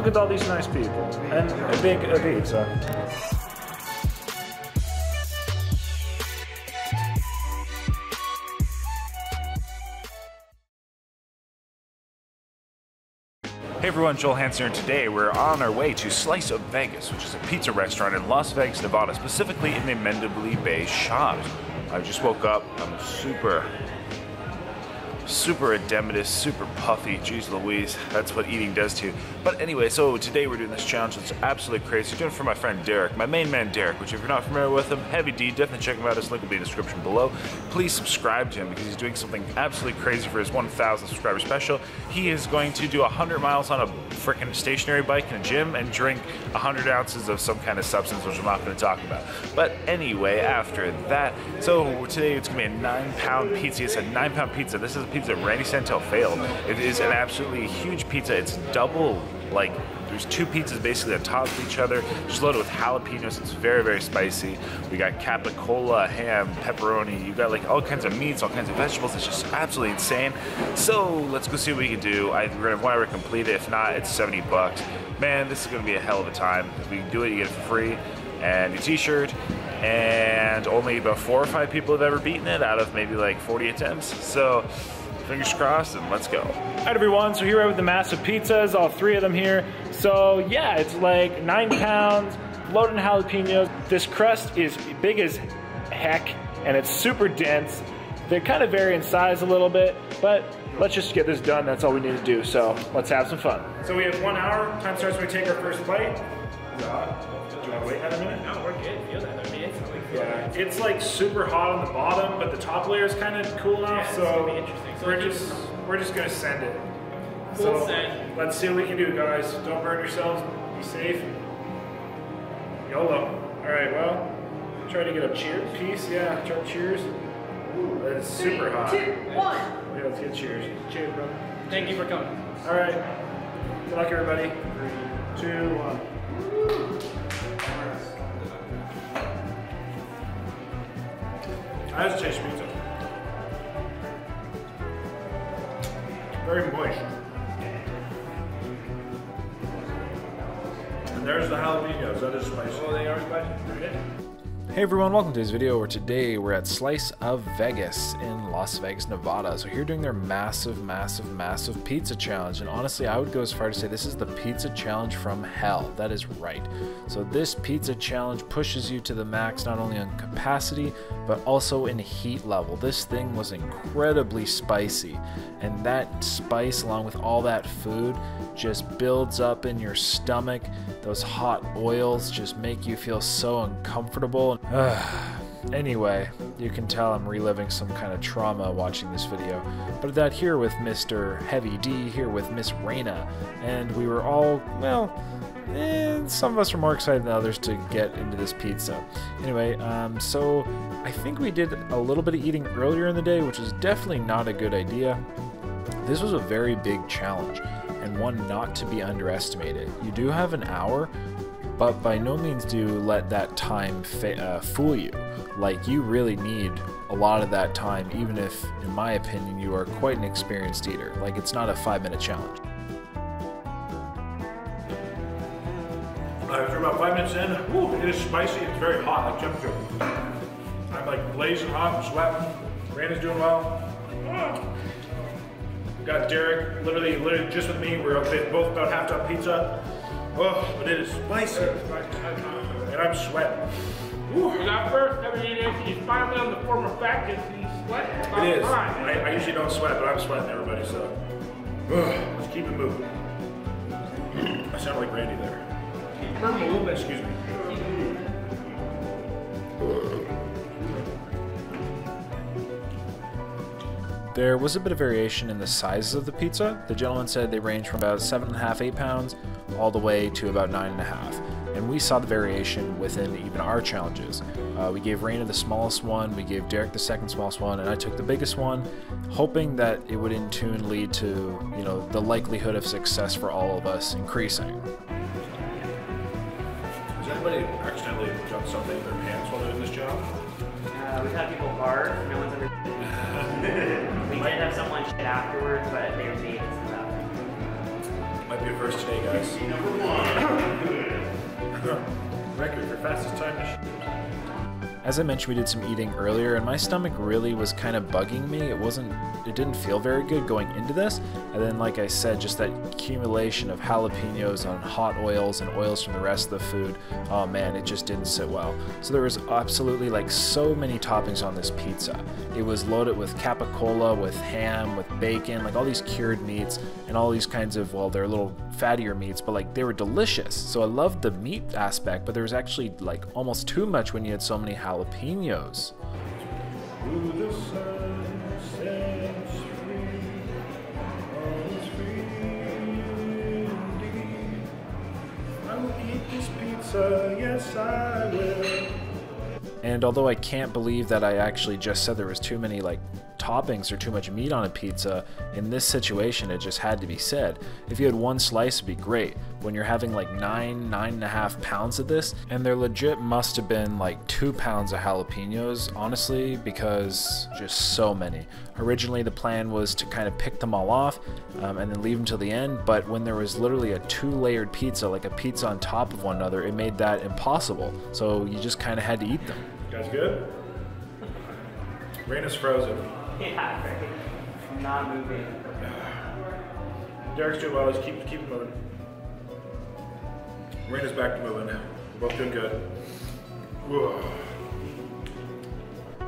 Look at all these nice people and a big pizza. Hey everyone, Joel Hansen here. Today we're on our way to Slice of Vegas, which is a pizza restaurant in Las Vegas, Nevada, specifically in the Mandalay Bay Shops. I just woke up. I'm super, super edematous, super puffy. Jeez Louise, that's what eating does to you. But anyway, so today we're doing this challenge that's absolutely crazy. Doing it for my friend Derek, my main man Derek, which if you're not familiar with him, Heavy D, definitely check him out. His link will be in the description below. Please subscribe to him because he's doing something absolutely crazy for his 1,000 subscriber special. He is going to do 100 miles on a freaking stationary bike in a gym and drink 100 ounces of some kind of substance, which I'm not going to talk about. But anyway, after that, so today it's going to be a nine pound pizza. It's a nine pound pizza. This is a pizza Randy Santel failed. It is an absolutely huge pizza. It's double, like, there's two pizzas basically on top of each other, just loaded with jalapenos. It's very, very spicy. We got capicola, ham, pepperoni. You got like all kinds of meats, all kinds of vegetables. It's just absolutely insane. So let's go see what we can do. I, we're gonna one hour complete it. If not, it's 70 bucks. Man, this is gonna be a hell of a time. If we can do it, you get it for free and a t-shirt. And only about four or five people have ever beaten it out of maybe like 40 attempts. So fingers crossed and let's go. All right, everyone, so here we are with the massive pizzas, all three of them here. So yeah, it's like nine pounds, loaded in jalapenos. This crust is big as heck, and it's super dense. They kind of vary in size a little bit, but let's just get this done. That's all we need to do, so let's have some fun. So we have one hour, time starts when we take our first plate. Do you want to wait a minute? No, we're good. Yeah, it's like super hot on the bottom, but the top layer is kind of cool enough. Yeah, so gonna be interesting. So we're just- just we're just gonna send it. Full so send. let's see what we can do, guys. Don't burn yourselves. Be safe. YOLO. All right. Well, try to get a cheers piece. Yeah. Try cheers. Ooh, that's super hot. Two, one. Yeah, let's get cheers. Cheers, bro. Thank you for coming. All right. Good luck, everybody. Three, two, one. That's taste pizza. Very moist. And there's the jalapenos. That is spicy. Oh, they are spicy. Hey everyone, welcome to this video where today we're at Slice of Vegas in Las Vegas, Nevada. So here doing their massive, massive, massive pizza challenge. And honestly, I would go as far to say this is the pizza challenge from hell. That is right. So this pizza challenge pushes you to the max, not only on capacity, but also in heat level. This thing was incredibly spicy. And that spice, along with all that food, just builds up in your stomach. Those hot oils just make you feel so uncomfortable. anyway, you can tell I'm reliving some kind of trauma watching this video. But that here with Mr. Heavy D, here with Miss Raina, and we were all, well, eh, some of us were more excited than others to get into this pizza. Anyway, um, so I think we did a little bit of eating earlier in the day, which is definitely not a good idea. This was a very big challenge and one not to be underestimated. You do have an hour, but by no means do let that time fa- uh, fool you. Like, you really need a lot of that time, even if, in my opinion, you are quite an experienced eater. Like, it's not a five minute challenge. After about five minutes in, whew, it is spicy. It's very hot, like jump jump. I'm like blazing hot. Sweating. Brandon's doing well. Got Derek, literally, literally just with me. We're both about half done pizza. Oh, but it is spicy, and I'm sweating. When I first ever ate it, he's finally on the former fact that he's sweating. It is. I, I usually don't sweat, but I'm sweating, everybody. So ugh, let's keep it moving. I sound like Randy there. We're moving. Excuse me. There was a bit of variation in the sizes of the pizza. The gentleman said they range from about seven and a half, eight pounds, all the way to about nine and a half. And we saw the variation within even our challenges. Uh, we gave Raina the smallest one, we gave Derek the second smallest one, and I took the biggest one, hoping that it would in tune lead to, you know, the likelihood of success for all of us increasing. Has anybody accidentally done something in their pants while doing this job? Uh, we've had people barf, no one's afterwards, but they were being up. Might be a first today, guys. Number one. Record for fastest time machine. As I mentioned, we did some eating earlier, and my stomach really was kind of bugging me. It wasn't, it didn't feel very good going into this. And then, like I said, just that accumulation of jalapenos on hot oils and oils from the rest of the food, oh man, it just didn't sit well. So there was absolutely like so many toppings on this pizza. It was loaded with capicola, with ham, with bacon, like all these cured meats, and all these kinds of, well, they're a little fattier meats, but like they were delicious. So I loved the meat aspect, but there was actually like almost too much when you had so many jalapenos. yes I will. And although I can't believe that I actually just said there was too many like toppings or too much meat on a pizza, in this situation it just had to be said. If you had one slice, it'd be great. When you're having like nine, nine and a half pounds of this, and there legit must have been like two pounds of jalapenos, honestly, because just so many. Originally, the plan was to kind of pick them all off um, and then leave them till the end, but when there was literally a two layered pizza, like a pizza on top of one another, it made that impossible. So you just kind of had to eat them. You guys good? Raina's frozen. Yeah, right. I'm not moving. Derek's doing well. Let's keep keep moving. Raina's back to moving. We're both doing good. Whoa.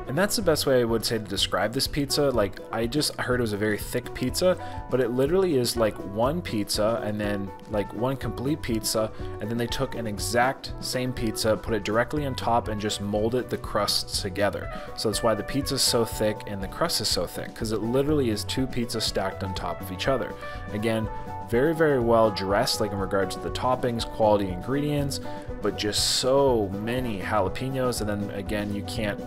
And that's the best way I would say to describe this pizza. Like, I just heard it was a very thick pizza, but it literally is like one pizza and then like one complete pizza, and then they took an exact same pizza, put it directly on top, and just molded the crusts together. So that's why the pizza is so thick and the crust is so thick, because it literally is two pizzas stacked on top of each other. Again, very, very well dressed, like in regards to the toppings, quality ingredients, but just so many jalapenos, and then again, you can't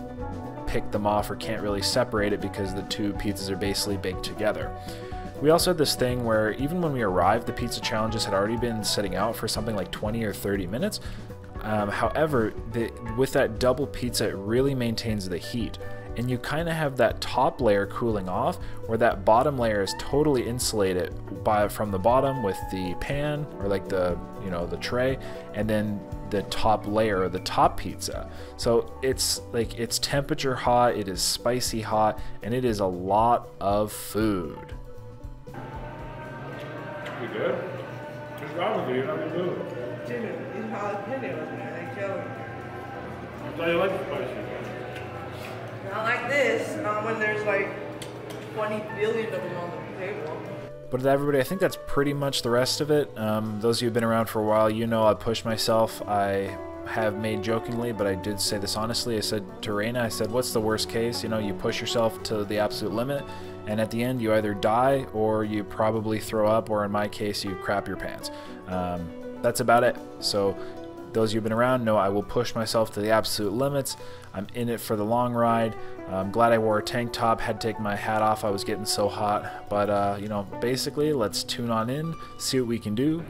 pick them off or can't really separate it because the two pizzas are basically baked together. We also had this thing where even when we arrived, the pizza challenges had already been setting out for something like 20 or 30 minutes. Um, however, the, with that double pizza, it really maintains the heat. And you kind of have that top layer cooling off, where that bottom layer is totally insulated by from the bottom with the pan or like the you know the tray, and then the top layer of the top pizza. So it's like it's temperature hot, it is spicy hot, and it is a lot of food. You good? What's wrong with you? You're not gonna move. Dude, these jalapenos, man, they kill me. I thought you liked spicy. Not like this, not when there's like 20 billion of them on the table. But everybody, I think that's pretty much the rest of it. Um, those of you who've been around for a while, you know I push myself. I have made jokingly, but I did say this honestly. I said to Raina, I said, what's the worst case? You know, you push yourself to the absolute limit, and at the end, you either die or you probably throw up, or in my case, you crap your pants. Um, that's about it. So those of you who've been around know I will push myself to the absolute limits. I'm in it for the long ride. I'm glad I wore a tank top, had to take my hat off. I was getting so hot. But, uh, you know, basically, let's tune on in, see what we can do.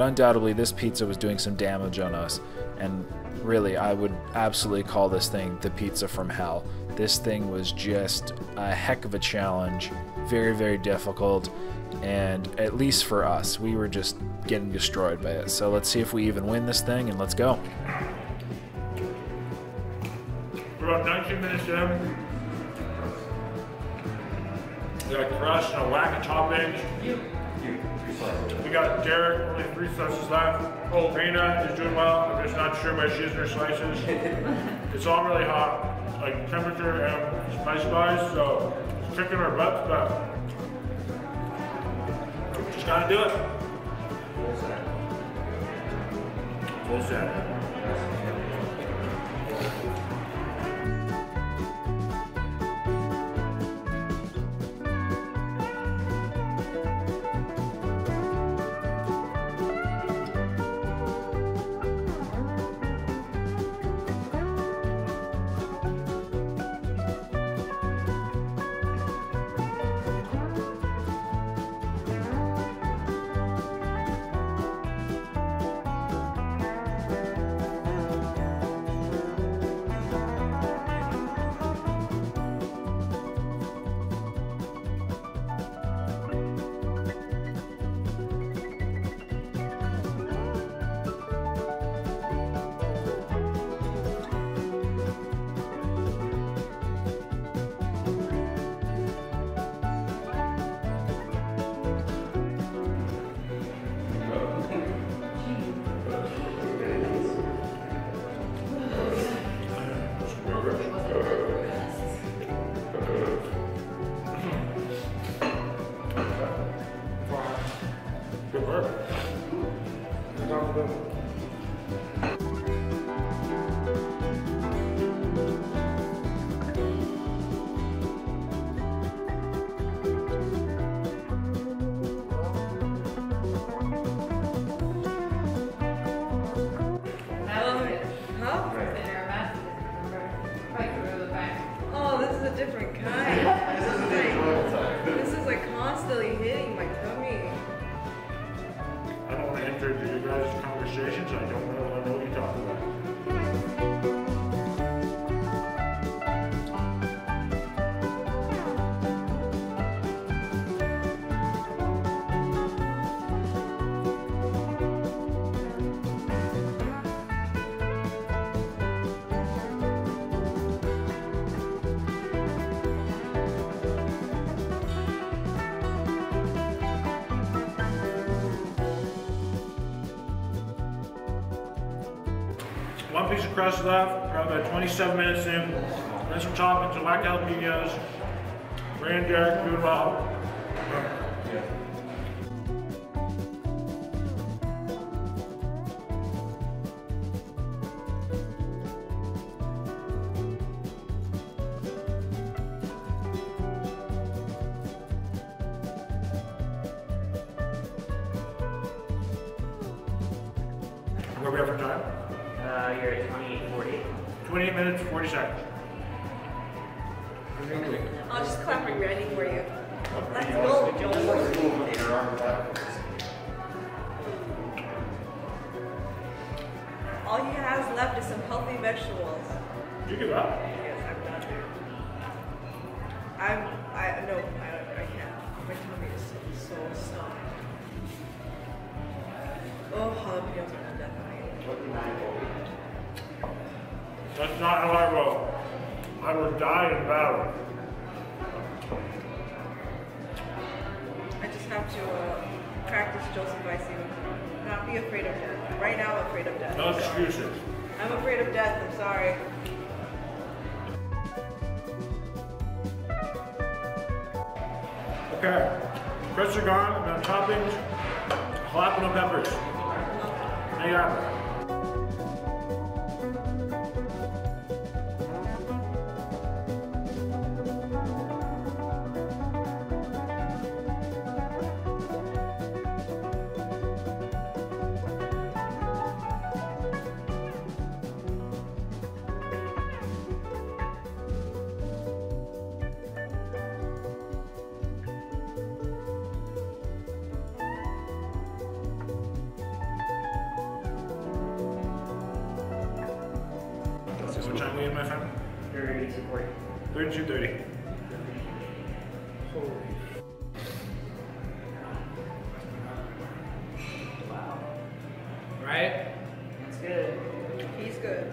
But undoubtedly, this pizza was doing some damage on us. And really, I would absolutely call this thing the pizza from hell. This thing was just a heck of a challenge, very, very difficult. And at least for us, we were just getting destroyed by it. So let's see if we even win this thing and let's go. We're about 19 minutes in. We got a crust and a whack of toppings. We got Derek, only three slices left. Oh, Raina is doing well. I'm just not sure where she in her slices. it's all really hot, like temperature and spice wise, so it's kicking our butts, but just gotta do it. Full set. Piece of crust left, probably about 27 minutes in. Then some toppings and whacked jalapenos. Brand Derek doing well. Where we at for time? Uh, you're at 2840. 28 minutes, 40 seconds. I'll just clap it ready for you. Let's go, All he has left is some healthy vegetables. You give up. That's not how I roll. I will die in battle. I just have to uh, practice Joseph Vicey. Not be afraid of death. Right now, I'm afraid of death. No excuses. I'm afraid of death. I'm sorry. Okay. Are gone. Now toppings. Jalapeno peppers. There you have What time we in, my friend? 30 to 40. 32 30. Right? That's good. He's good.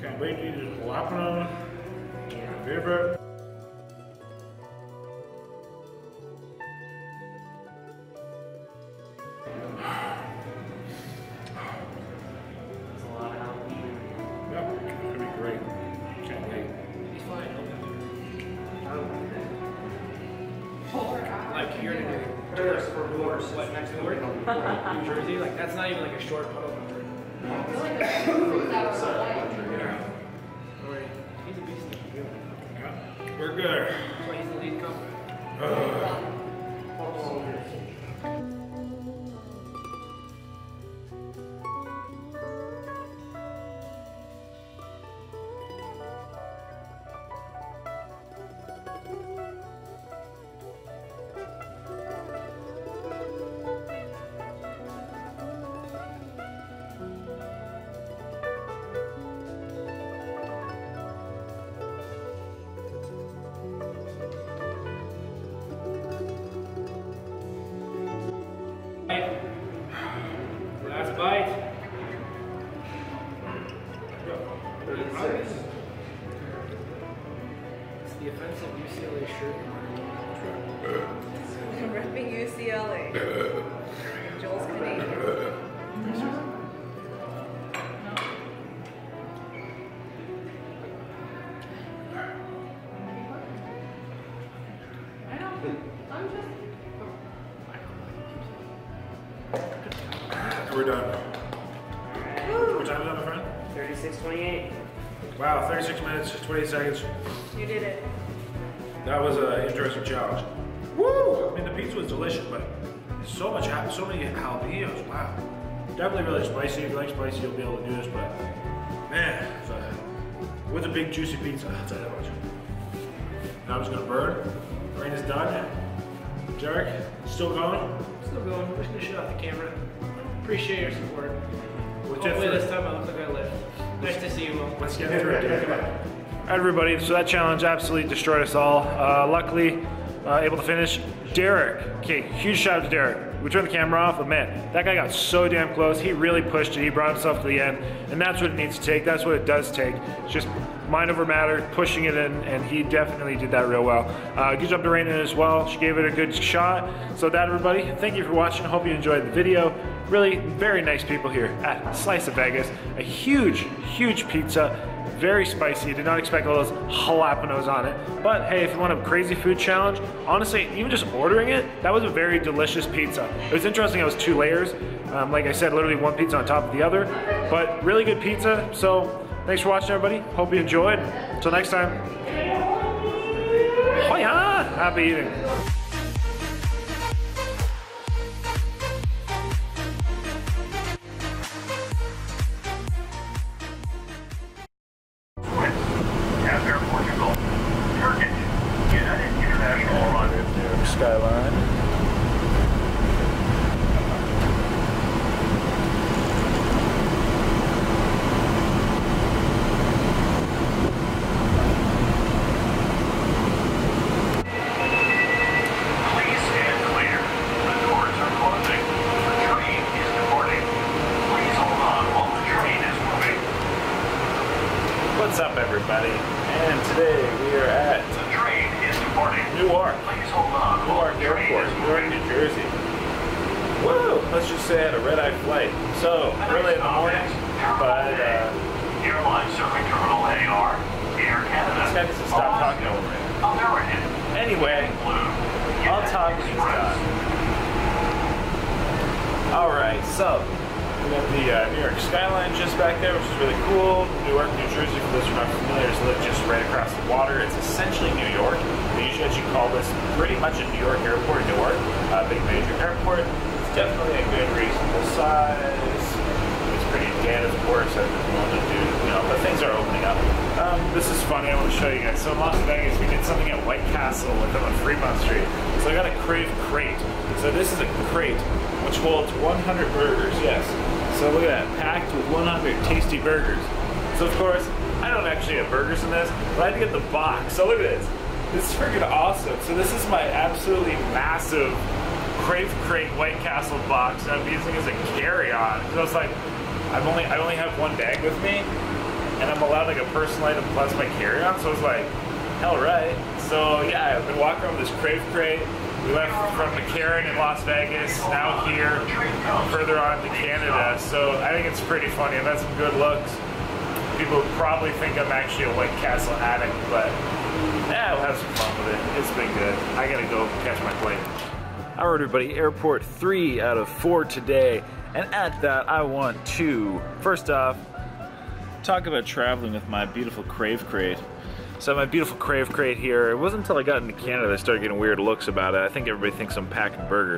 Can't wait to eat this jalapeno. My favorite. Short It's the offensive UCLA shirt. Repping UCLA. Joel's Canadian. we're done. 3628. Wow, 36 minutes, 28 seconds. You did it. That was an interesting challenge. Woo! I mean, the pizza was delicious, but so much, so many jalapenos. Wow. Definitely really spicy. If you like spicy, you'll be able to do this, but man, it's a with a big juicy pizza. I'll tell you that much. Now I'm just gonna burn. Raina's done. Derek, still going? Still going. We're just gonna shut off the camera. Appreciate your support. We'll Hopefully this time I look like I live. Nice to see you, Will. Let's get through it. Derek. Come on. Everybody, so that challenge absolutely destroyed us all. Uh, luckily, uh, able to finish. Derek, okay, huge shout out to Derek. We turned the camera off, but man, that guy got so damn close. He really pushed it. He brought himself to the end, and that's what it needs to take. That's what it does take. It's just mind over matter, pushing it in, and he definitely did that real well. Uh, good job to Raina as well. She gave it a good shot. So that, everybody, thank you for watching. I hope you enjoyed the video. Really, very nice people here at Slice of Vegas. A huge, huge pizza very spicy. Did not expect all those jalapenos on it. But hey, if you want a crazy food challenge, honestly, even just ordering it, that was a very delicious pizza. It was interesting, it was two layers. Um, like I said, literally one pizza on top of the other. But really good pizza. So thanks for watching, everybody. Hope you enjoyed. Until next time. Hoya! Happy eating. What's up, everybody? And today we are at The train is departing. Newark. Please hold on Newark Airport, Newark. New Jersey. Woo! Let's just say I had a red-eye flight. So, early in the morning, but uh, Airline serving Terminal AR, Air Canada. this guy needs to stop talking over me. American, Anyway, I'll talk when he's done. Alright, so we got the uh, New York skyline just back there, which is really cool. Newark, New Jersey, for those who are not familiar, is literally just right across the water. It's essentially New York. They usually actually call this pretty much a New York airport, Newark, uh, big major airport. It's definitely a good, reasonable size. It's pretty dead, of course, as it's known to do, you know, but things are opening up. Um, this is funny, I want to show you guys. So in Las Vegas, we did something at White Castle with them on Fremont Street. So I got a Crave Crate. So this is a crate which holds 100 burgers, yes. So look at that, packed with 100 tasty burgers. So of course, I don't actually have burgers in this, but I had to get the box. So look at this. This is freaking awesome. So this is my absolutely massive Crave Crate White Castle box that I'm using as a carry-on. So it's like, I've only I only have one bag with me, and I'm allowed like a personal item plus my carry-on. So it's like, hell right. So yeah, I've been walking around this Crave Crate. We left from McCarran in Las Vegas, now here, further on to Canada. So I think it's pretty funny. I've had some good looks. People probably think I'm actually a White Castle addict, but yeah, we'll have some fun with it. It's been good. I gotta go catch my plane. All right, everybody, airport three out of four today. And at that, I want to, first off, talk about traveling with my beautiful Crave Crate. So my beautiful Crave Crate here, it wasn't until I got into Canada that I started getting weird looks about it. I think everybody thinks I'm packing burgers.